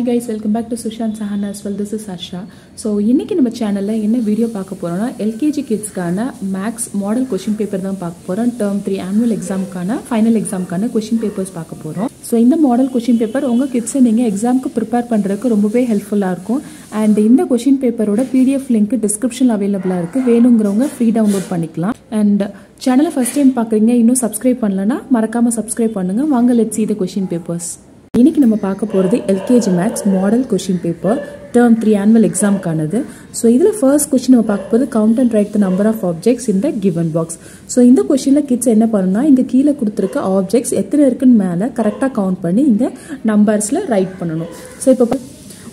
Hi guys welcome back to Sushant Sahan as well. This Harsha so இன்னைக்கு நம்ம சேனலில் என்ன வீடியோ பார்க்க போகிறோம்னா எல்கேஜி கிட்ஸ்க்கான மேக்ஸ் மாடல் கொஷின் பேப்பர் தான் பார்க்க போகிறோம் டேர்ம் த்ரீ ஆனுவல் எக்ஸாமுக்கான ஃபைனல் எக்ஸாமுக்கான கொஷின் பேப்பர்ஸ் பார்க்க போகிறோம் ஸோ இந்த மாடல் கொஷின் பேப்பர் உங்கள் கிட்ஸை நீங்கள் எக்ஸாமுக்கு ப்ரிப்பேர் பண்ணுறதுக்கு ரொம்பவே ஹெல்ப்ஃபுல்லாக இருக்கும். அண்ட் இந்த கொஷின் பேப்பரோட பிடிஎஃப் லிங்க் டிஸ்கிரிப்ஷன் அவைலபிளாக இருக்குது வேணுங்கிறவங்க ஃப்ரீ டவுன்லோட் பண்ணிக்கலாம். அண்ட் சேனலை ஃபஸ்ட் டைம் பார்க்குறீங்க இன்னும் சப்ஸ்கிரைப் பண்ணலன்னா மறக்காமல் சப்ஸ்கிரைப் பண்ணுங்கள் வாங்க லெட்ஸ் see கொஷின் பேப்பர்ஸ் இன்னைக்கு நம்ம பார்க்க போகிறது LKG maths model question paper term three annual எக்ஸாம்க்கானது so இதில் ஃபர்ஸ்ட் கொஷின் நம்ம பார்க்க போது count and write the number of objects இந்த கிவன் பாக்ஸ் ஸோ இந்த கொஷினில் கிட்ஸ் என்ன பண்ணணும்னா இங்கே கீழே கொடுத்துருக்க ஆப்ஜெக்ட்ஸ் எத்தனை இருக்குன்னு மேலே கரெக்டாக கவுண்ட் பண்ணி இந்த நம்பர்ஸில் ரைட் பண்ணணும். ஸோ இப்போ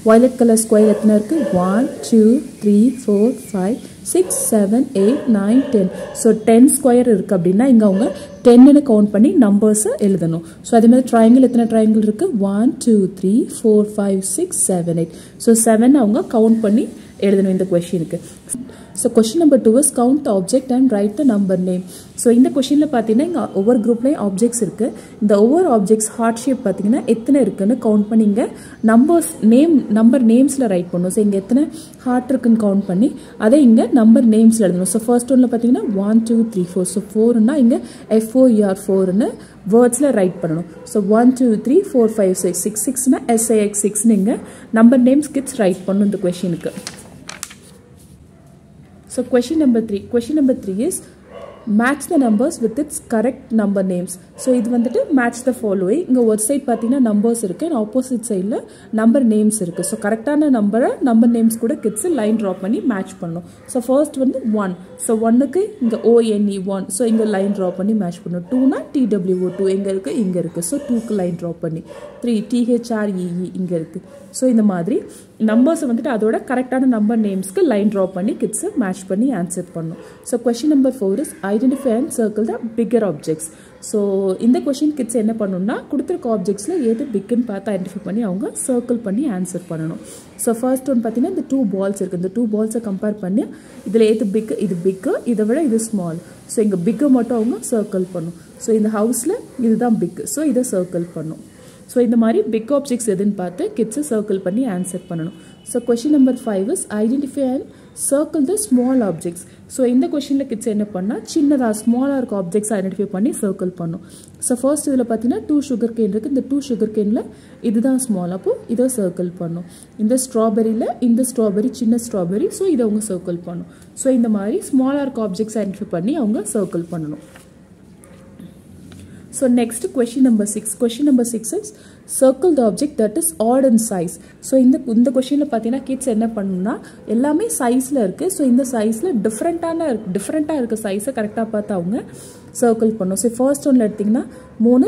வயலட் கலர் ஸ்கொயர் எத்தனை இருக்குது one two three four five six seven eight nine ten so ten square இருக்குது அப்படின்னா இங்கே அவங்க டென்னு கவுண்ட் பண்ணி நம்பர்ஸை எழுதணும். ஸோ அதே மாதிரி ட்ரையாங்கிள் எத்தனை ட்ரையாங்கிள் இருக்குது one two three four five six seven eight so seven அவங்க கவுண்ட் பண்ணி எழுதணும் இந்த கொஷினுக்கு so question number two is count the object and write the number name so இந்த கொஷினில் பார்த்தீங்கன்னா இங்கே ஒவ்வொரு குரூப்லேயும் ஆப்ஜெக்ட்ஸ் இருக்குது இந்த ஒவ்வொரு ஆப்ஜெக்ட்ஸ் ஹார்ட் ஷேப் பார்த்தீங்கன்னா எத்தனை இருக்குன்னு கவுண்ட் பண்ணி இங்கே நம்பர்ஸ் நேம் நம்பர் நேம்ஸில் ரைட் பண்ணணும் ஸோ இங்கே எத்தனை ஹார்ட் இருக்குன்னு கவுண்ட் பண்ணி அதை இங்கே நம்பர் நேம்ஸில் எழுதணும். ஸோ ஃபர்ஸ்ட் ஒன்றில் பார்த்தீங்கன்னா one two three four so ஃபோர்னா இங்கே எஃப்ஓஇஆர் ஃபோர்னு வேர்ட்ஸில் ரைட் பண்ணணும். So one two three four five six six சிக்ஸ்னால் S I X சிக்ஸ்னு இங்கே நம்பர் நேம்ஸ் கிட்ஸ் ரைட் பண்ணணும் இந்த கொஷினுக்கு So question number three. Question number three is match the numbers with its correct number names so இது வந்துட்டு match the following இங்கே ஒரு side பார்த்தீங்கன்னா நம்பர்ஸ் இருக்குது அண்ட் ஆப்போசிட் சைடில் நம்பர் நேம்ஸ் இருக்குது ஸோ கரெக்டான நம்பரை நம்பர் நேம்ஸ் கூட கிட்ஸு லைன் ட்ரா பண்ணி மேட்ச் பண்ணணும் ஸோ ஃபர்ஸ்ட் வந்து ஒன் ஸோ ஒன்னுக்கு இங்கே O N E one so இங்கே லைன் ட்ரா பண்ணி மேட்ச் பண்ணணும் டூனா டிடபிள்யூஓ டூ எங்கே இருக்குது இங்கே இருக்குது ஸோ டூக்கு லைன் ட்ரா பண்ணி. Three T H R E E இங்கே இருக்குது ஸோ இந்த மாதிரி நம்பர்ஸை வந்துட்டு அதோட கரெக்டான நம்பர் நேம்ஸ்க்கு லைன் ட்ரா பண்ணி கிட்ஸை மேட்ச் பண்ணி ஆன்சர் பண்ணணும் so question number four is I identify and circle the bigger objects so இந்த கொஷின் கிட்ஸ் என்ன பண்ணணும்னா கொடுத்துருக்க ஆப்ஜெக்ட்ஸில் எது பிக்குன்னு பார்த்து ஐடென்டிஃபை பண்ணி அவங்க சர்க்கிள் பண்ணி ஆன்சர் பண்ணணும். ஸோ ஃபர்ஸ்ட் ஒன் பார்த்தீங்கன்னா இந்த டூ பால்ஸ் இருக்குது இந்த டூ பால்ஸை கம்பேர் பண்ணி இதில் எது பிக்கு இது பிக்கு இதை விட இது ஸ்மால் ஸோ இங்கே பிக்கை மட்டும் அவங்க சர்க்கிள் பண்ணும். ஸோ இந்த ஹவுஸில் இதுதான் பிக்கு ஸோ இதை சர்க்கிள் பண்ணும். ஸோ இந்த மாதிரி பிக் ஆப்ஜெக்ட்ஸ் எதுன்னு பார்த்து கிட்ஸை சர்க்கிள் பண்ணி ஆன்சர் பண்ணணும். So question number five is identify and circle the small objects so இந்த கொஷினில் கிட்ஸ் என்ன பண்ணால் சின்னதாக ஸ்மாலாக இருக்க ஆப்ஜெக்ட்ஸ் ஐடென்டிஃபை பண்ணி சர்க்கிள் பண்ணும் ஸோ ஃபர்ஸ்ட் இதில் பார்த்தீங்கன்னா டூ சுகர் கேன் இருக்குது இந்த டூ சுகர் கேனில் இதுதான் ஸ்மால் அப்போது இதை சர்க்கிள் பண்ணும். இந்த ஸ்ட்ராபெரியில் இந்த ஸ்ட்ராபெரி சின்ன ஸ்ட்ராபெரி ஸோ இதை அவங்க சர்க்கிள் பண்ணும். ஸோ இந்த மாதிரி ஸ்மாலாக இருக்க ஆப்ஜெக்ட்ஸ் ஐடென்டிஃபை பண்ணி அவங்க சர்க்கிள் பண்ணணும். So next question number six question number six is circle the object that is odd and size so இந்த இந்த கொஷினில் பார்த்தீங்கன்னா கிட்ஸ் என்ன பண்ணணும்னா எல்லாமே சைஸில் இருக்குது ஸோ இந்த சைஸில் டிஃப்ரெண்ட்டான டிஃப்ரெண்ட்டாக இருக்க சைஸை கரெக்டாக பார்த்து அவங்க சர்க்கிள் பண்ணும். ஸோ ஃபர்ஸ்ட் ஒன்றில் எடுத்திங்கன்னா மூணு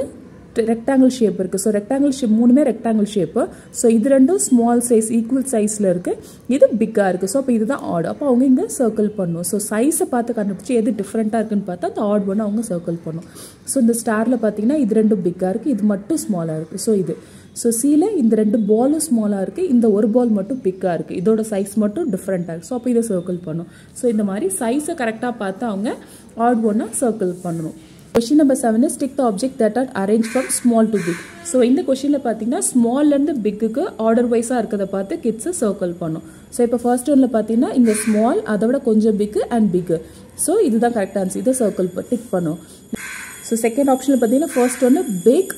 ரெக்டாங்கிள் ஷேப் இருக்குது ஸோ ரெக்டாங்கிள் ஷேப் மூணுமே ரெக்டாங்கிள் ஷேப்பு ஸோ இது ரெண்டும் ஸ்மால் சைஸ் ஈக்குவல் சைஸில் இருக்குது இது பிக்காக இருக்குது ஸோ அப்போ இதுதான் ஆட் அப்போ அவங்க இங்கே சர்க்கிள் பண்ணும். ஸோ சைஸை பார்த்து கண்டுபிடிச்சி எது டிஃப்ரெண்ட்டாக இருக்குன்னு பார்த்தா அந்த ஆட் ஒன்று அவங்க சர்க்கிள் பண்ணும். ஸோ இந்த ஸ்டாரில் பார்த்தீங்கன்னா இது ரெண்டும் பிக்காக இருக்குது இது மட்டும் ஸ்மாலாக இருக்குது ஸோ இது. ஸோ சீல இந்த ரெண்டு பாலும் ஸ்மாலாக இருக்குது இந்த ஒரு பால் மட்டும் பிக்காக இருக்குது இதோட சைஸ் மட்டும் டிஃப்ரெண்ட்டாக இருக்குது ஸோ அப்போ இதை சர்க்கிள் பண்ணும். ஸோ இந்த மாதிரி சைஸை கரெக்டாக பார்த்து அவங்க ஆட் ஒன்னாக சர்க்கிள் பண்ணணும். Question number seven is tick the object that are arrange from small to big so இந்த கொஷினில் பார்த்தீங்கன்னா ஸ்மால்லேருந்து பிக்குக்கு ஆர்டர் வைஸாக இருக்கிறத பார்த்து கிட்ஸை சர்க்கிள் பண்ணும். ஸோ இப்போ ஃபர்ஸ்ட் ஒன்ல பார்த்தீங்கன்னா இங்கே ஸ்மால் அதை விட கொஞ்சம் பிக்கு அண்ட் பிக்கு ஸோ இதுதான் கரெக்ட் ஆன்சர் இதை சர்க்கிள் டிக் பண்ணும். ஸோ செகண்ட் ஆப்ஷனில் பார்த்தீங்கன்னா ஃபர்ஸ்ட் ஒன்று பிக்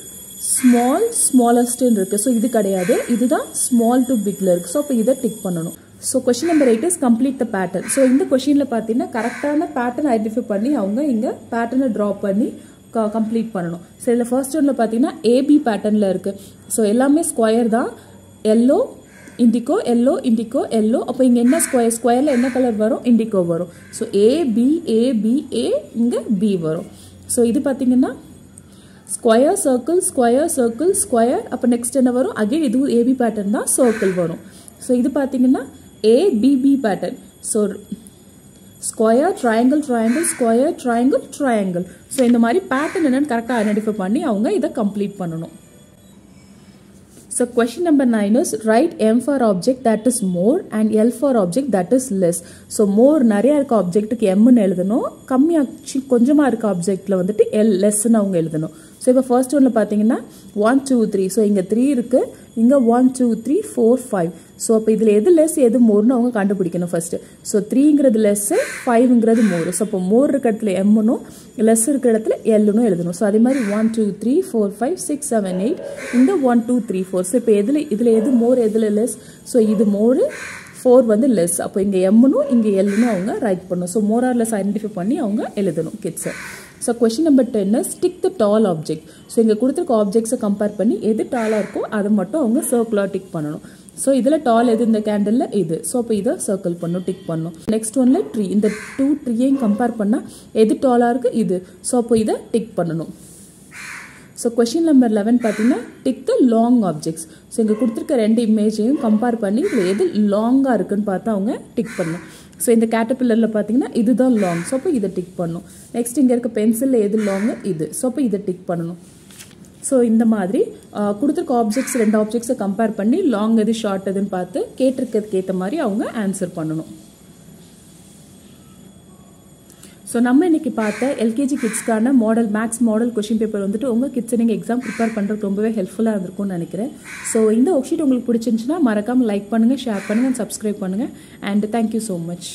ஸ்மால் ஸ்மாலஸ்ட்னு இருக்குது ஸோ இது கிடையாது. இதுதான் ஸ்மால் டு பிக்கில் இருக்குது ஸோ அப்போ இதை டிக் பண்ணணும். So question number eight is complete the pattern so இந்த கொஷினில் பார்த்தீங்கன்னா கரெக்டான பேட்டர்ன் ஐடென்டிஃபை பண்ணி அவங்க இங்கே பேட்டர்னை ட்ரா பண்ணி கம்ப்ளீட் பண்ணணும். ஸோ இதில் ஃபர்ஸ்ட் ஒன்ல பார்த்தீங்கன்னா ஏபி பேட்டர்னில் இருக்குது ஸோ எல்லாமே ஸ்கொயர் தான். Yellow indigo yellow indigo yellow அப்போ இங்கே என்ன ஸ்கொயர் ஸ்கொயரில் என்ன கலர் வரும்? இண்டிகோ வரும். ஸோ ஏபி ஏபி ஏ இங்கே பி வரும். ஸோ இது பார்த்தீங்கன்னா square circle square circle square அப்போ நெக்ஸ்ட் என்ன வரும்? அகைன் இதுவும் ஏபி பேட்டர்ன் தான். சர்க்கிள் வரும். ஸோ இது பார்த்தீங்கன்னா ABB pattern so square triangle triangle square triangle triangle so இந்த மாதிரி பேட்டர்ன் என்னென்னு கரெக்டாக ஐடென்டிஃபை பண்ணி அவங்க இதை கம்ப்ளீட் பண்ணணும். So question number 9 is write M for object that is more and L for object that is less. So more நிறைய இருக்க ஆப்ஜெக்ட்டுக்கு எம்னு எழுதணும். கம்மியாக கொஞ்சமாக இருக்க ஆப்ஜெக்டில் வந்துட்டு எல் லெஸ்ன்னு அவங்க எழுதணும். ஸோ இப்போ ஃபர்ஸ்ட் ஒன்று பார்த்தீங்கன்னா ஒன் டூ த்ரீ ஸோ இங்கே த்ரீ இருக்குது இங்கே one two three four five so அப்போ இதில் எது லெஸ் எது மோர்னு அவங்க கண்டுபிடிக்கணும் ஃபஸ்ட்டு ஸோ த்ரீங்கிறது லெஸ்ஸு ஃபைவ்ங்கிறது மோர் ஸோ இப்போ மோர் இருக்கிற இடத்துல எம்னும் லெஸ் இருக்கிற இடத்துல எல்லுன்னு எழுதணும். ஸோ அதே மாதிரி one two three four five six seven eight இங்கே one two three four so இப்போ எதில் இதில் எது மோர் எதில் லெஸ் ஸோ இது மோர் ஃபோர் வந்து லெஸ் அப்போ இங்கே எம்னும் இங்கே எல்லுன்னு அவங்க ரைட் பண்ணணும். So more or less identify பண்ணி அவங்க எழுதணும் கிட்ஸை so question number ten stick the tall object so இங்கே கொடுத்துருக்க ஆப்ஜெக்ட்ஸை கம்பேர் பண்ணி எது டாலாக இருக்கோ அதை மட்டும் அவங்க சர்க்குலாக டிக் பண்ணணும். ஸோ இதில் டால் எது? இந்த கேண்டலில் இது. ஸோ அப்போ இதை சர்க்கிள் பண்ணும் டிக் பண்ணும் நெக்ஸ்ட் ஒன்ல ட்ரீ இந்த டூ ட்ரீயையும் கம்பேர் பண்ணால் எது டாலாக இருக்குது இது. ஸோ அப்போ இதை டிக் பண்ணணும். ஸோ கொஷின் நம்பர் லெவன் பார்த்தீங்கன்னா tick the long objects so இங்கே கொடுத்துருக்க ரெண்டு இமேஜையும் கம்பேர் பண்ணி இதில் எது லாங்காக இருக்குன்னு பார்த்து அவங்க டிக் பண்ணணும். ஸோ இந்த கேட்டபில்லரில் பார்த்தீங்கன்னா இதுதான் லாங் ஸோ அப்போ இதை டிக் பண்ணணும் நெக்ஸ்ட் இங்கே இருக்க பென்சிலில் எது லாங்கு இது. ஸோ அப்போ இதை டிக் பண்ணணும். ஸோ இந்த மாதிரி கொடுத்துருக்க ஆப்ஜெக்ட்ஸ் ரெண்டு ஆப்ஜெக்ட்ஸை கம்பேர் பண்ணி லாங் எது ஷார்ட் எதுன்னு பார்த்து கேட்டிருக்கிறதுக்கு ஏற்ற மாதிரி அவங்க ஆன்சர் பண்ணணும். ஸோ நம்ம இன்னைக்கு பார்த்த LKG கிட்ஸ்க்கான model maths model question paper வந்துட்டு உங்கள் கிட்ஸை நீங்கள் எக்ஸாம் ப்ரிப்பேர் பண்ணுறதுக்கு ரொம்பவே ஹெல்ப்ஃபுல்லாக இருந்திருக்கும்னு நினைக்கிறேன். ஸோ இந்த ஒர்க் ஷீட் உங்களுக்கு பிடிச்சிருந்துச்சுன்னா மறக்காமல் லைக் பண்ணுங்கள் ஷேர் பண்ணுங்கள் சப்ஸ்கிரைப் பண்ணுங்கள் அண்ட் தேங்க்யூ ஸோ மச்